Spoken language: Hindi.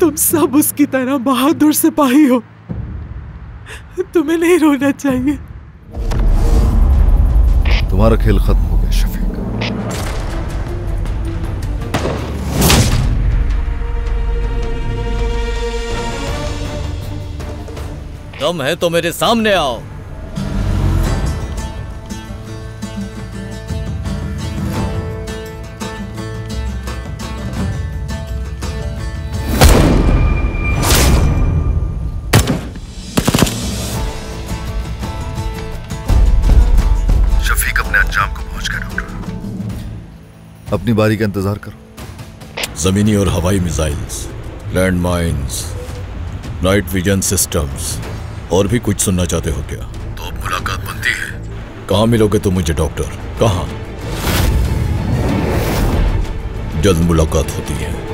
तुम सब उसकी तरह बहादुर सिपाही हो। तुम्हें नहीं रोना चाहिए। तुम्हारा खेल खत्म हो गया शफीक। दम है तो मेरे सामने आओ। अंजाम को पहुँच डॉक्टर अपनी बारी का इंतज़ार करो। जमीनी और हवाई missiles landmines night vision systems और भी कुछ सुनना चाहते हो क्या? तो अब मुलाकात बनती है। कहाँ मिलोगे तुम मुझे डॉक्टर? कहाँ? जल्द मुलाकात होती है।